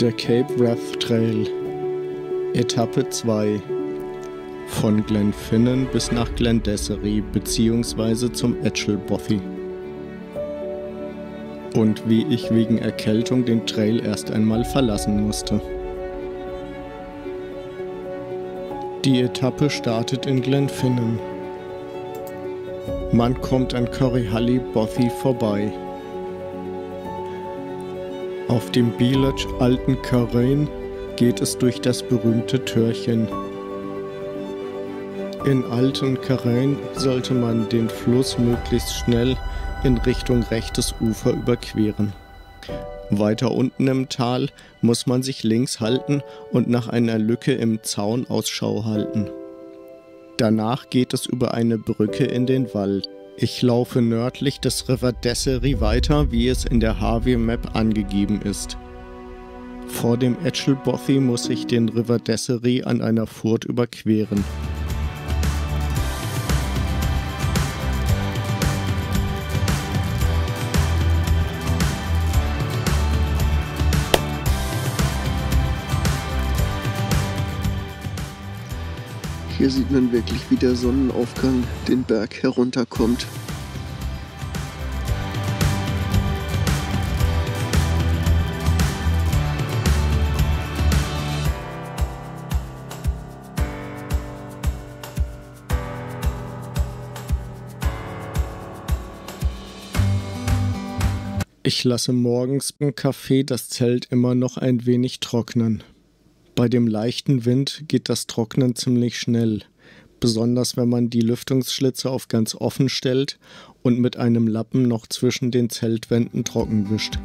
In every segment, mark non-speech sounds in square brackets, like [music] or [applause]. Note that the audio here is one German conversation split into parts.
Der Cape Wrath Trail Etappe 2 von Glenfinnan bis nach Glendessery bzw. zum Etchelbothy. Und wie ich wegen Erkältung den Trail erst einmal verlassen musste. Die Etappe startet in Glenfinnan. Man kommt an Corryhallie Bothy vorbei. Auf dem Beelage Alten Karain geht es durch das berühmte Türchen. In Alten Karain sollte man den Fluss möglichst schnell in Richtung rechtes Ufer überqueren. Weiter unten im Tal muss man sich links halten und nach einer Lücke im Zaun Ausschau halten. Danach geht es über eine Brücke in den Wald. Ich laufe nördlich des River Dessery weiter, wie es in der Harvey Map angegeben ist. Vor dem Etchelbothy muss ich den River Dessery an einer Furt überqueren. Hier sieht man wirklich, wie der Sonnenaufgang den Berg herunterkommt. Ich lasse morgens im Café das Zelt immer noch ein wenig trocknen. Bei dem leichten Wind geht das Trocknen ziemlich schnell, besonders wenn man die Lüftungsschlitze auf ganz offen stellt und mit einem Lappen noch zwischen den Zeltwänden trocken wischt.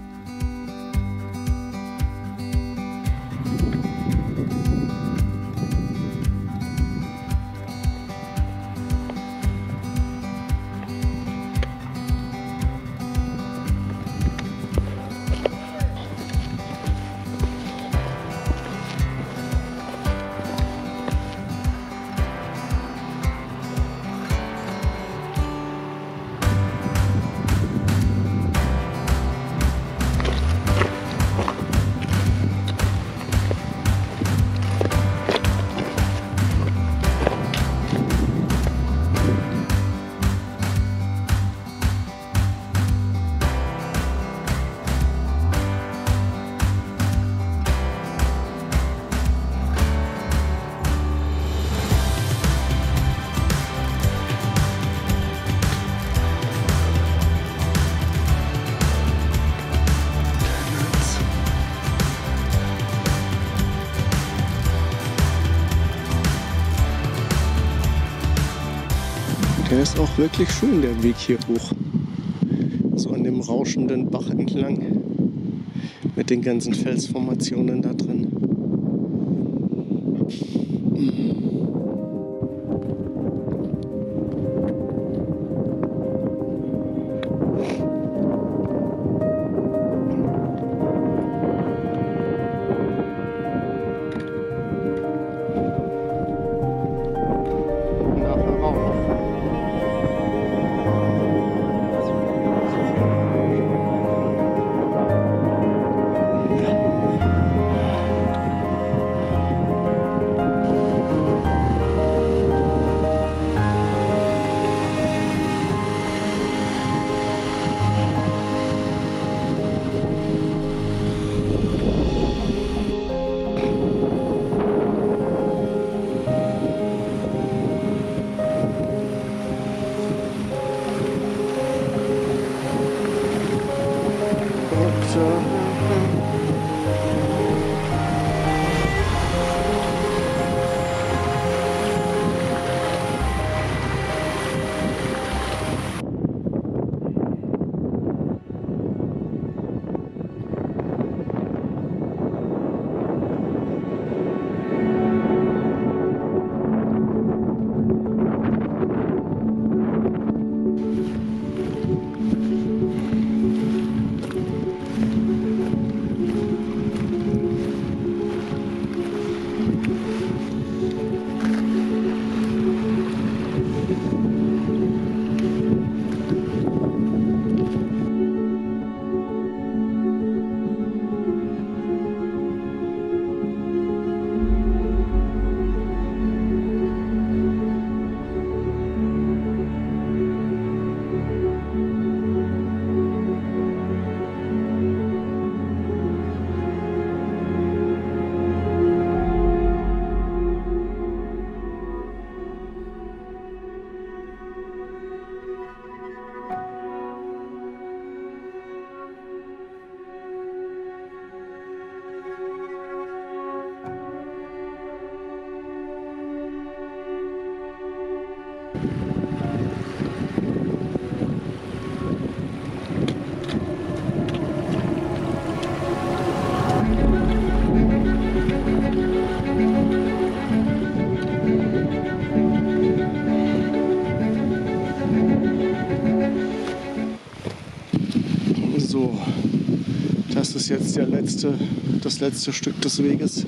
Ist auch wirklich schön, der Weg hier hoch. So an dem rauschenden Bach entlang. Mit den ganzen Felsformationen da drin. das ist jetzt der letzte, das letzte Stück des Weges.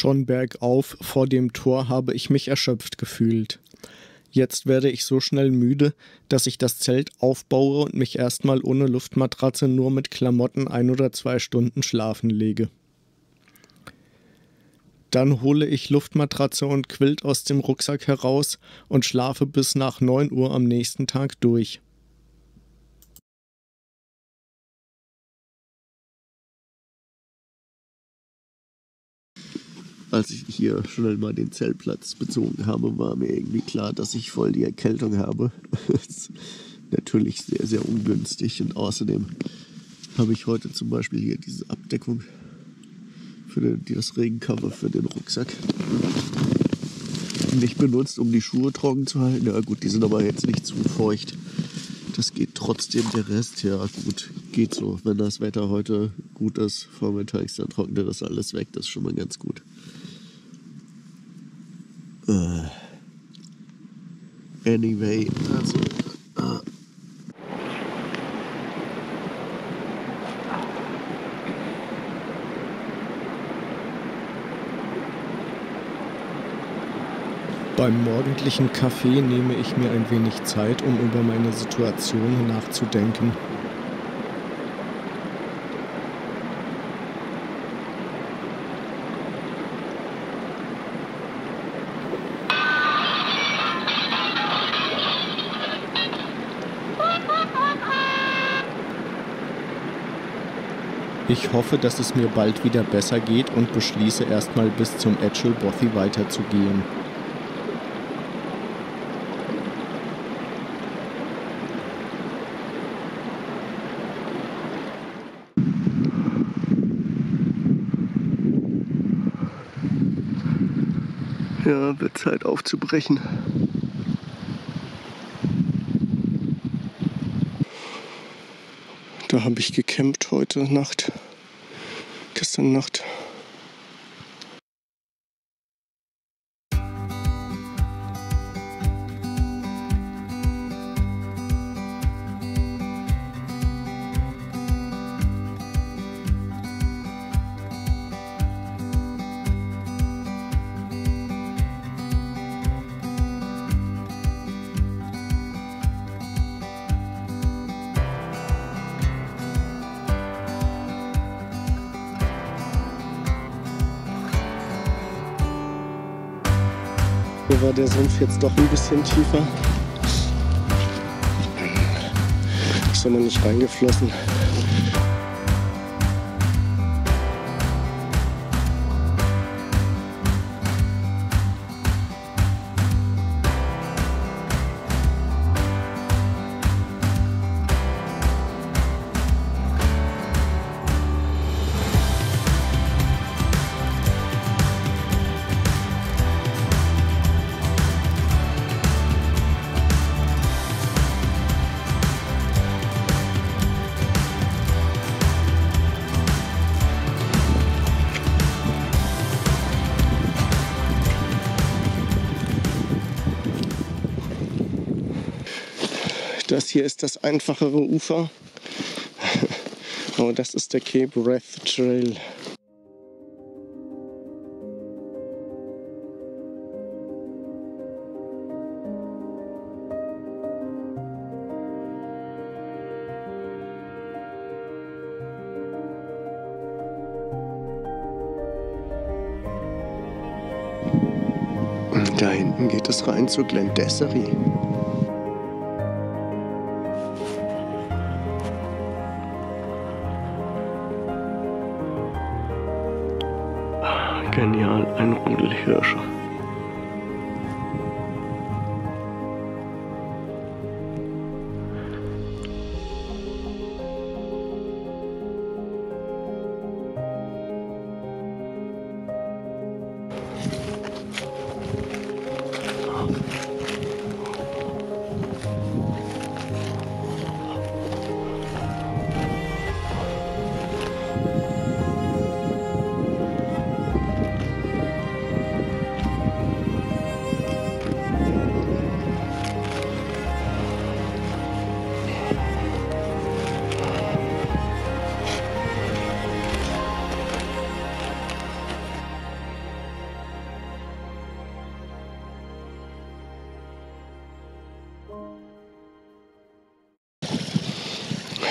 Schon bergauf vor dem Tor habe ich mich erschöpft gefühlt. Jetzt werde ich so schnell müde, dass ich das Zelt aufbaue und mich erstmal ohne Luftmatratze nur mit Klamotten ein oder zwei Stunden schlafen lege. Dann hole ich Luftmatratze und Quilt aus dem Rucksack heraus und schlafe bis nach 9 Uhr am nächsten Tag durch. Als ich hier schnell mal den Zeltplatz bezogen habe, war mir irgendwie klar, dass ich voll die Erkältung habe. [laughs] Natürlich sehr, sehr ungünstig. Und außerdem habe ich heute zum Beispiel hier diese Abdeckung für den, das Regencover für den Rucksack nicht benutzt, um die Schuhe trocken zu halten. Ja gut, die sind aber jetzt nicht zu feucht. Das geht trotzdem. Der Rest, ja gut, geht so. Wenn das Wetter heute gut ist, vormittags, dann trocknet das alles weg. Das ist schon mal ganz gut. Anyway, also uh. Beim morgendlichen Kaffee nehme ich mir ein wenig Zeit, um über meine Situation nachzudenken. Ich hoffe, dass es mir bald wieder besser geht und beschließe erstmal bis zum Edgel Bothy weiterzugehen. Ja, wird Zeit aufzubrechen. Da habe ich gecampt heute Nacht. Nacht. Hier war der Sumpf jetzt doch ein bisschen tiefer. Ist aber nicht reingeflossen. Hier ist das einfachere Ufer. Aber [laughs] das ist der Cape Wrath Trail. Da hinten geht es rein zu Glendessery. Genial, ein Rudel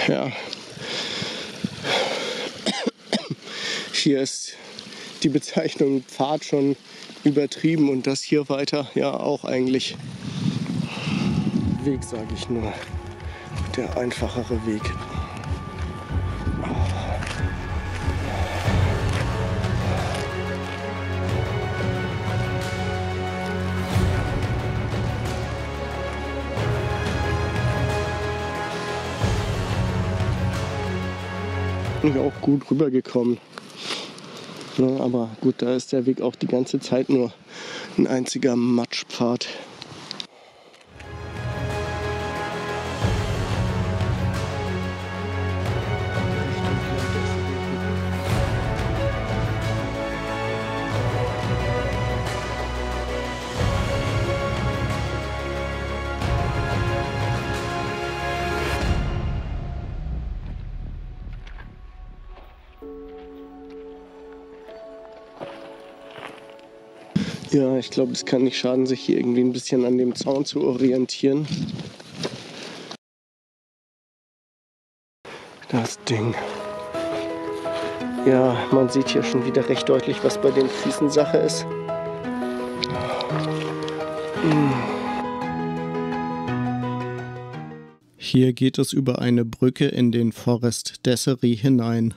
Ja. Hier ist die Bezeichnung Pfad schon übertrieben und das hier weiter ja auch eigentlich Weg, sage ich nur. Der einfachere Weg. Ich auch gut rübergekommen. Ne, aber gut, da ist der Weg auch die ganze Zeit nur ein einziger Matschpfad. Ja, ich glaube, es kann nicht schaden, sich hier irgendwie ein bisschen an dem Zaun zu orientieren. Das Ding. Ja, man sieht hier schon wieder recht deutlich, was bei den Füßen Sache ist. Hier geht es über eine Brücke in den Forest Dessery hinein.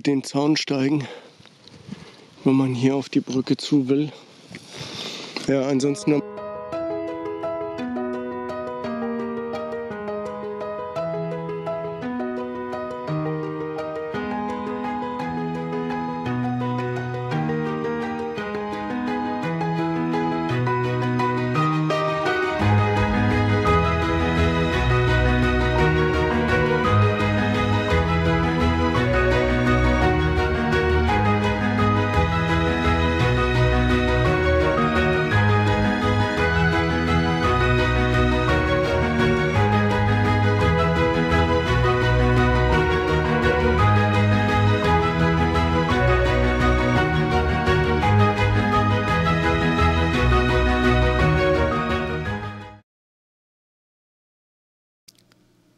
Über den Zaun steigen, wenn man hier auf die Brücke zu will. Ja, ansonsten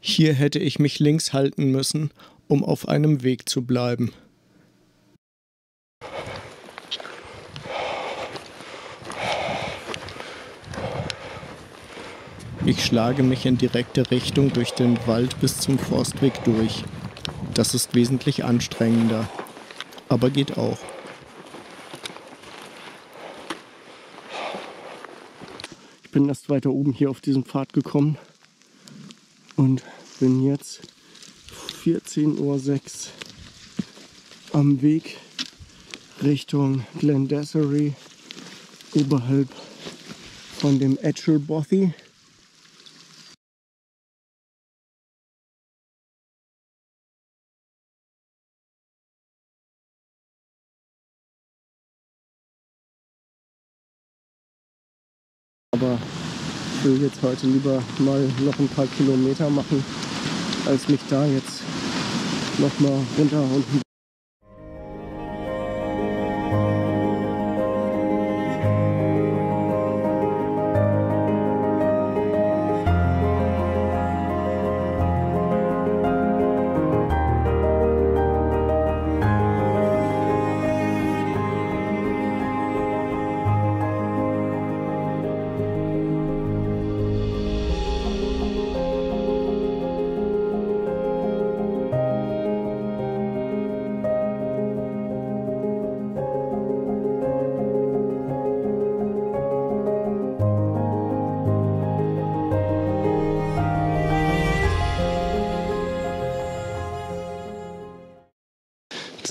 Hier hätte ich mich links halten müssen, um auf einem Weg zu bleiben. Ich schlage mich in direkte Richtung durch den Wald bis zum Forstweg durch. Das ist wesentlich anstrengender, aber geht auch. Ich bin erst weiter oben hier auf diesem Pfad gekommen und bin jetzt 14.06 Uhr am Weg Richtung Glendassery oberhalb von dem Etchelbothy. Aber will jetzt heute lieber mal noch ein paar Kilometer machen, als mich da jetzt noch mal runter und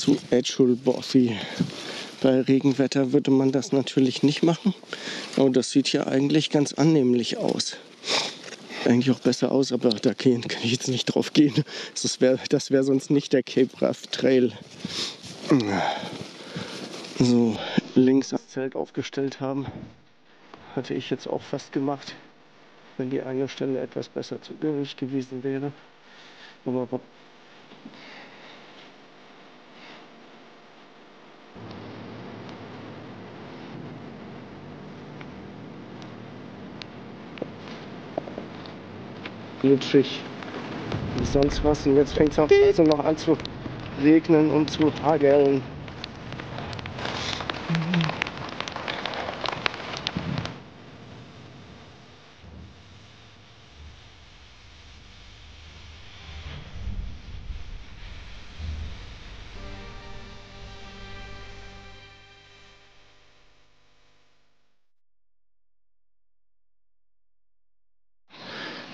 zu Edgul Bothy. Bei Regenwetter würde man das natürlich nicht machen, aber das sieht hier eigentlich ganz annehmlich aus. Eigentlich auch besser aus, aber da kann ich jetzt nicht drauf gehen. Das wäre das wär sonst nicht der Cape Raft Trail. So, links das Zelt aufgestellt haben, hatte ich jetzt auch fast gemacht, wenn die eine Stelle etwas besser zugänglich gewesen wäre. Aber glitschig wie sonst was. Und jetzt fängt es auch so noch an zu regnen und zu hageln.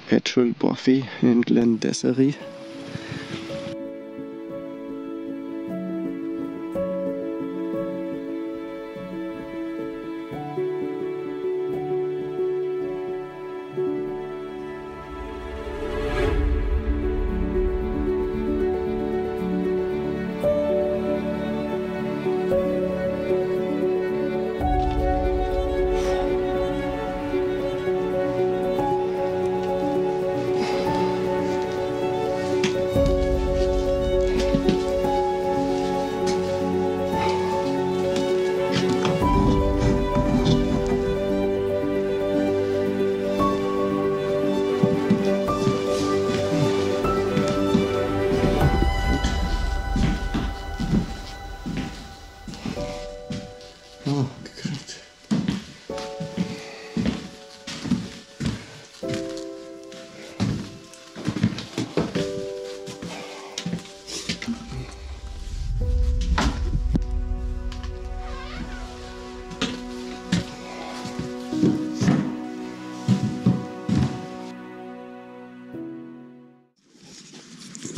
Petrol Bothy in Glendessery.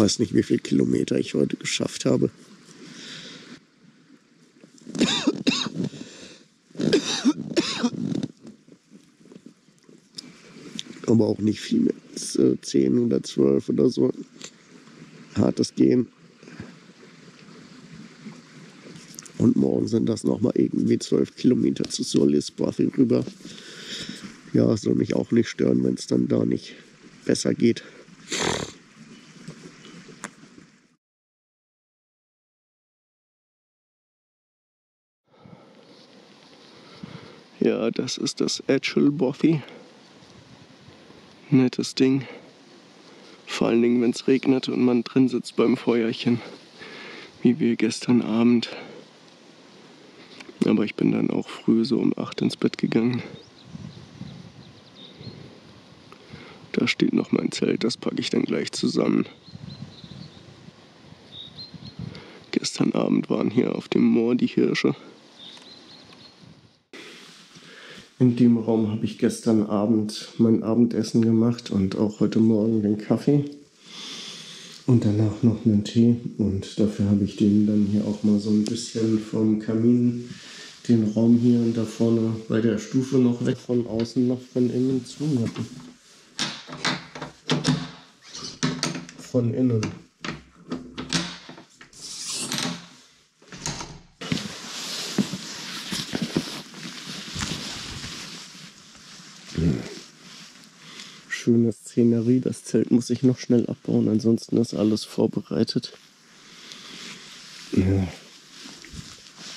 Weiß nicht, wie viele Kilometer ich heute geschafft habe. Aber auch nicht viel mehr. 10 oder 12 oder so. Hartes Gehen. Und morgen sind das nochmal irgendwie 12 Kilometer zu Solis Bothy rüber. Ja, soll mich auch nicht stören, wenn es dann da nicht besser geht. Das ist das Edgel Bothy. Nettes Ding. Vor allen Dingen, wenn es regnet und man drin sitzt beim Feuerchen. Wie wir gestern Abend. Aber ich bin dann auch früh so um 8 ins Bett gegangen. Da steht noch mein Zelt, das packe ich dann gleich zusammen. Gestern Abend waren hier auf dem Moor die Hirsche. In dem Raum habe ich gestern Abend mein Abendessen gemacht und auch heute Morgen den Kaffee. Und danach noch einen Tee. Und dafür habe ich den dann hier auch mal so ein bisschen vom Kamin, den Raum hier und da vorne bei der Stufe noch weg von außen noch von innen zumachen. Von innen. Schöne Szenerie. Das Zelt muss ich noch schnell abbauen, ansonsten ist alles vorbereitet. Ja.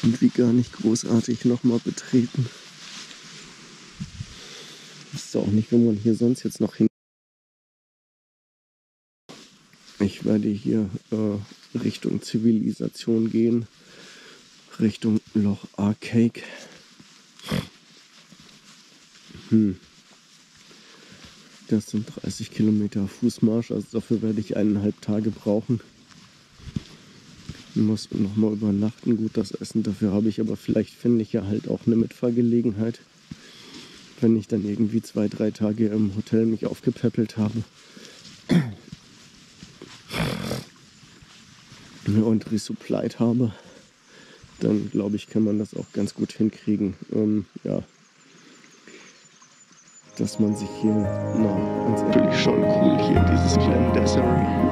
Und wie gar nicht großartig nochmal betreten. Ist auch nicht, wo man hier sonst jetzt noch hin. Ich werde hier äh, Richtung Zivilisation gehen, Richtung Loch Arcade. Hm. Das sind 30 Kilometer Fußmarsch, also dafür werde ich eineinhalb Tage brauchen. Ich muss nochmal übernachten. Gut, das Essen dafür habe ich, aber vielleicht finde ich ja halt auch eine Mitfahrgelegenheit, wenn ich dann irgendwie zwei, drei Tage im Hotel mich aufgepäppelt habe. und resupplied habe, dann glaube ich, kann man das auch ganz gut hinkriegen. Ähm, ja, dass man sich hier, na, ist natürlich schon cool hier, dieses kleine Desiree.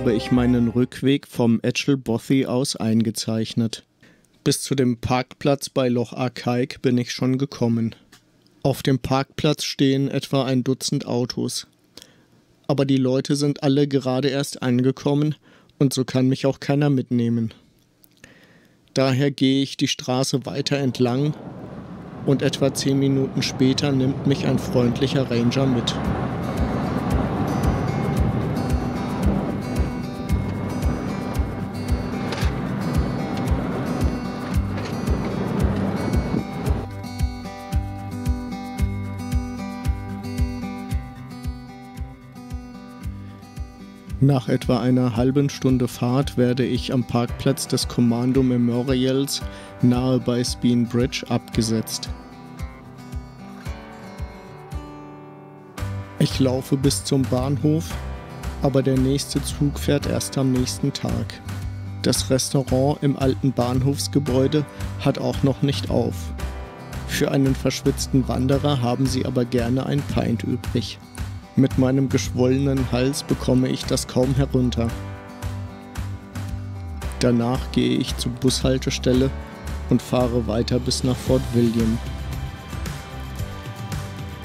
Habe ich meinen Rückweg vom Etchel Bothy aus eingezeichnet. Bis zu dem Parkplatz bei Loch Archaik bin ich schon gekommen. Auf dem Parkplatz stehen etwa ein Dutzend Autos. Aber die Leute sind alle gerade erst angekommen und so kann mich auch keiner mitnehmen. Daher gehe ich die Straße weiter entlang und etwa zehn Minuten später nimmt mich ein freundlicher Ranger mit. Nach etwa einer halben Stunde Fahrt werde ich am Parkplatz des Commando Memorials nahe bei Speen Bridge abgesetzt. Ich laufe bis zum Bahnhof, aber der nächste Zug fährt erst am nächsten Tag. Das Restaurant im alten Bahnhofsgebäude hat auch noch nicht auf. Für einen verschwitzten Wanderer haben sie aber gerne ein Pint übrig. Mit meinem geschwollenen Hals bekomme ich das kaum herunter. Danach gehe ich zur Bushaltestelle und fahre weiter bis nach Fort William.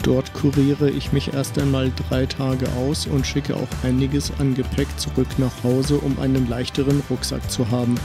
Dort kuriere ich mich erst einmal drei Tage aus und schicke auch einiges an Gepäck zurück nach Hause, um einen leichteren Rucksack zu haben.